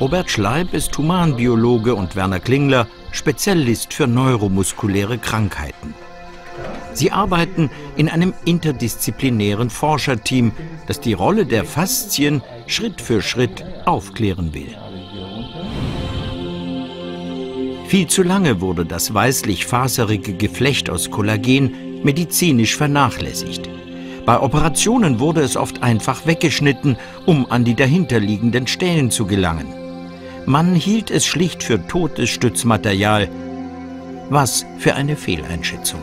Robert Schleib ist Humanbiologe und Werner Klingler Spezialist für neuromuskuläre Krankheiten. Sie arbeiten in einem interdisziplinären Forscherteam, das die Rolle der Faszien Schritt für Schritt aufklären will. Viel zu lange wurde das weißlich-faserige Geflecht aus Kollagen medizinisch vernachlässigt. Bei Operationen wurde es oft einfach weggeschnitten, um an die dahinterliegenden Stellen zu gelangen. Man hielt es schlicht für totes Stützmaterial. Was für eine Fehleinschätzung.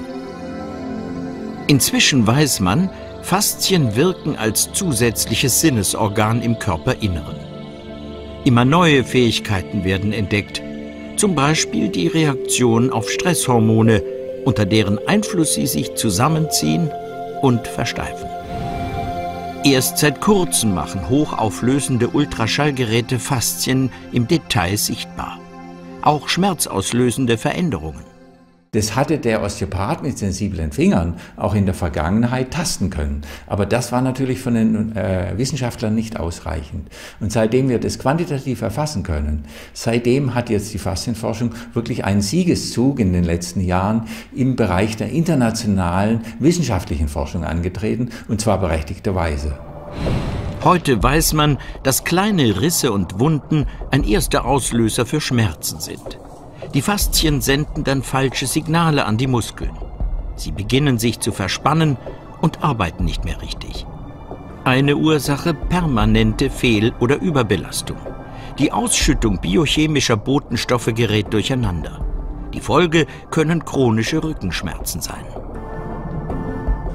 Inzwischen weiß man, Faszien wirken als zusätzliches Sinnesorgan im Körperinneren. Immer neue Fähigkeiten werden entdeckt, zum Beispiel die Reaktion auf Stresshormone, unter deren Einfluss sie sich zusammenziehen und versteifen. Erst seit kurzem machen hochauflösende Ultraschallgeräte Faszien im Detail sichtbar. Auch schmerzauslösende Veränderungen. Das hatte der Osteopath mit sensiblen Fingern auch in der Vergangenheit tasten können. Aber das war natürlich von den äh, Wissenschaftlern nicht ausreichend. Und seitdem wir das quantitativ erfassen können, seitdem hat jetzt die Faszienforschung wirklich einen Siegeszug in den letzten Jahren im Bereich der internationalen wissenschaftlichen Forschung angetreten, und zwar berechtigterweise. Heute weiß man, dass kleine Risse und Wunden ein erster Auslöser für Schmerzen sind. Die Faszien senden dann falsche Signale an die Muskeln. Sie beginnen sich zu verspannen und arbeiten nicht mehr richtig. Eine Ursache permanente Fehl- oder Überbelastung. Die Ausschüttung biochemischer Botenstoffe gerät durcheinander. Die Folge können chronische Rückenschmerzen sein.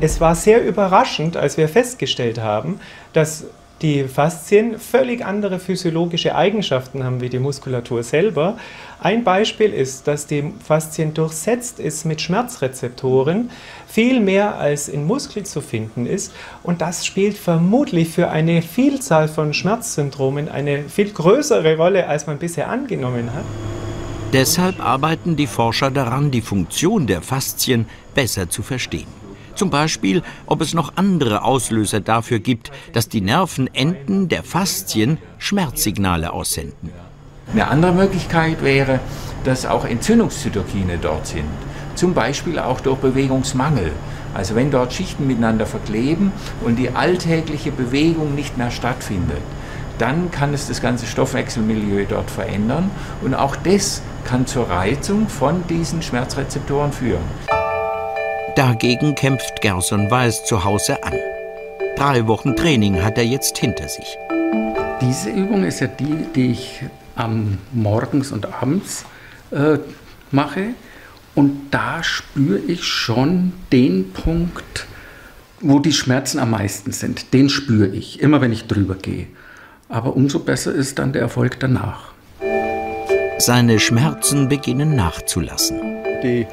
Es war sehr überraschend, als wir festgestellt haben, dass die Faszien völlig andere physiologische Eigenschaften haben wie die Muskulatur selber. Ein Beispiel ist, dass die Faszien durchsetzt ist mit Schmerzrezeptoren, viel mehr als in Muskel zu finden ist. Und das spielt vermutlich für eine Vielzahl von Schmerzsyndromen eine viel größere Rolle, als man bisher angenommen hat. Deshalb arbeiten die Forscher daran, die Funktion der Faszien besser zu verstehen. Zum Beispiel, ob es noch andere Auslöser dafür gibt, dass die Nervenenden der Faszien Schmerzsignale aussenden. Eine andere Möglichkeit wäre, dass auch Entzündungszytokine dort sind. Zum Beispiel auch durch Bewegungsmangel. Also wenn dort Schichten miteinander verkleben und die alltägliche Bewegung nicht mehr stattfindet, dann kann es das ganze Stoffwechselmilieu dort verändern und auch das kann zur Reizung von diesen Schmerzrezeptoren führen. Dagegen kämpft Gerson Weiß zu Hause an. Drei Wochen Training hat er jetzt hinter sich. Diese Übung ist ja die, die ich am morgens und abends äh, mache. Und da spüre ich schon den Punkt, wo die Schmerzen am meisten sind. Den spüre ich, immer wenn ich drüber gehe. Aber umso besser ist dann der Erfolg danach. Seine Schmerzen beginnen nachzulassen. Die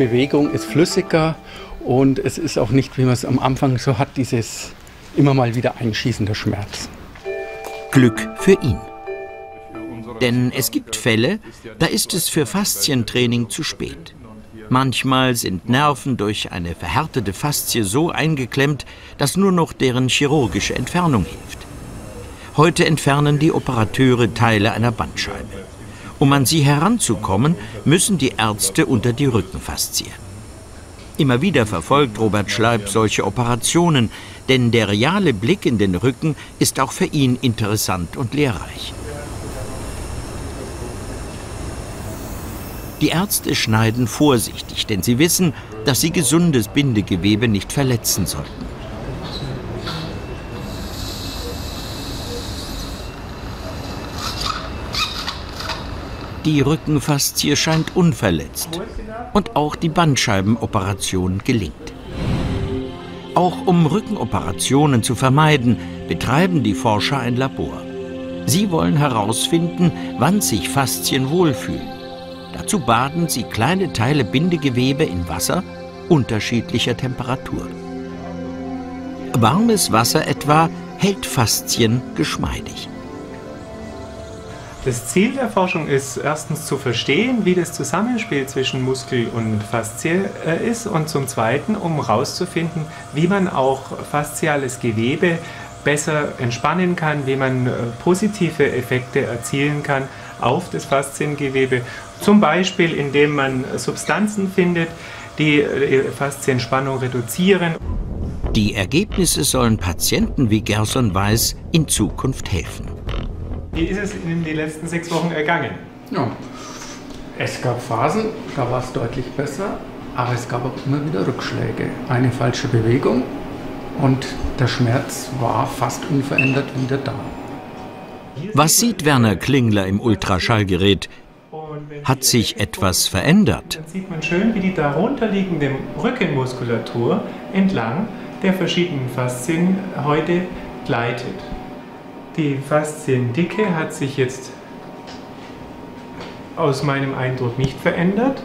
Bewegung ist flüssiger und es ist auch nicht, wie man es am Anfang so hat, dieses immer mal wieder einschießende Schmerz. Glück für ihn. Denn es gibt Fälle, da ist es für Faszientraining zu spät. Manchmal sind Nerven durch eine verhärtete Faszie so eingeklemmt, dass nur noch deren chirurgische Entfernung hilft. Heute entfernen die Operateure Teile einer Bandscheibe. Um an sie heranzukommen, müssen die Ärzte unter die Rückenfaszie. Immer wieder verfolgt Robert Schleib solche Operationen, denn der reale Blick in den Rücken ist auch für ihn interessant und lehrreich. Die Ärzte schneiden vorsichtig, denn sie wissen, dass sie gesundes Bindegewebe nicht verletzen sollten. Die Rückenfaszie scheint unverletzt und auch die Bandscheibenoperation gelingt. Auch um Rückenoperationen zu vermeiden, betreiben die Forscher ein Labor. Sie wollen herausfinden, wann sich Faszien wohlfühlen. Dazu baden sie kleine Teile Bindegewebe in Wasser unterschiedlicher Temperatur. Warmes Wasser etwa hält Faszien geschmeidig. Das Ziel der Forschung ist erstens zu verstehen, wie das Zusammenspiel zwischen Muskel und Faszie äh, ist und zum Zweiten, um herauszufinden, wie man auch fasziales Gewebe besser entspannen kann, wie man äh, positive Effekte erzielen kann auf das Fasziengewebe. Zum Beispiel, indem man Substanzen findet, die äh, Faszienspannung reduzieren. Die Ergebnisse sollen Patienten wie Gerson Weiß in Zukunft helfen. Wie ist es in den letzten sechs Wochen ergangen? Ja, es gab Phasen, da war es deutlich besser, aber es gab auch immer wieder Rückschläge. Eine falsche Bewegung und der Schmerz war fast unverändert wieder da. Was sieht Werner Klingler im Ultraschallgerät? Hat sich etwas verändert? Dann sieht man schön, wie die darunterliegende Rückenmuskulatur entlang der verschiedenen Faszien heute gleitet. Die Fasziendicke hat sich jetzt aus meinem Eindruck nicht verändert.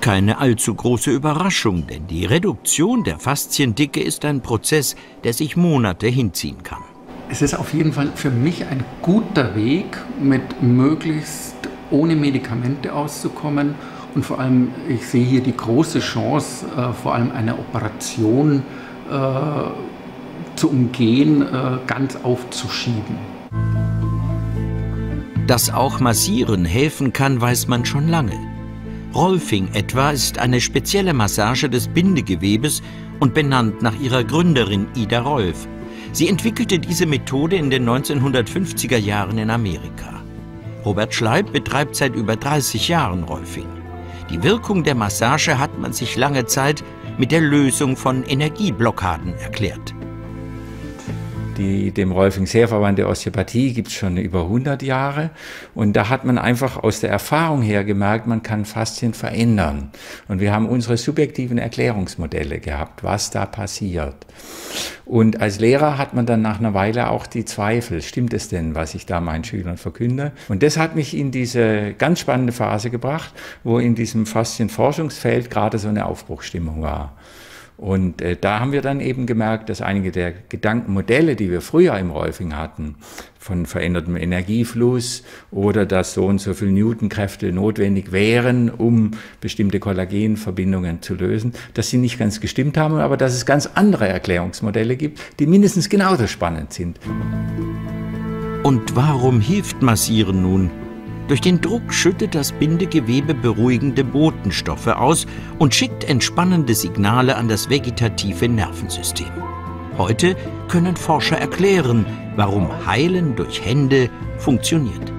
Keine allzu große Überraschung, denn die Reduktion der Fasziendicke ist ein Prozess, der sich Monate hinziehen kann. Es ist auf jeden Fall für mich ein guter Weg, mit möglichst ohne Medikamente auszukommen. Und vor allem, ich sehe hier die große Chance, äh, vor allem eine Operation äh, zu umgehen, äh, ganz aufzuschieben. Dass auch Massieren helfen kann, weiß man schon lange. Rolfing etwa ist eine spezielle Massage des Bindegewebes und benannt nach ihrer Gründerin Ida Rolf. Sie entwickelte diese Methode in den 1950er Jahren in Amerika. Robert Schleib betreibt seit über 30 Jahren Rolfing. Die Wirkung der Massage hat man sich lange Zeit mit der Lösung von Energieblockaden erklärt. Die dem Rolfing sehr verwandte Osteopathie gibt es schon über 100 Jahre. Und da hat man einfach aus der Erfahrung her gemerkt, man kann Faszien verändern. Und wir haben unsere subjektiven Erklärungsmodelle gehabt, was da passiert. Und als Lehrer hat man dann nach einer Weile auch die Zweifel, stimmt es denn, was ich da meinen Schülern verkünde? Und das hat mich in diese ganz spannende Phase gebracht, wo in diesem Faszienforschungsfeld gerade so eine Aufbruchstimmung war. Und äh, da haben wir dann eben gemerkt, dass einige der Gedankenmodelle, die wir früher im Rolfing hatten, von verändertem Energiefluss oder dass so und so viel Newtonkräfte notwendig wären, um bestimmte Kollagenverbindungen zu lösen, dass sie nicht ganz gestimmt haben, aber dass es ganz andere Erklärungsmodelle gibt, die mindestens genauso spannend sind. Und warum hilft Massieren nun? Durch den Druck schüttet das Bindegewebe beruhigende Botenstoffe aus und schickt entspannende Signale an das vegetative Nervensystem. Heute können Forscher erklären, warum Heilen durch Hände funktioniert.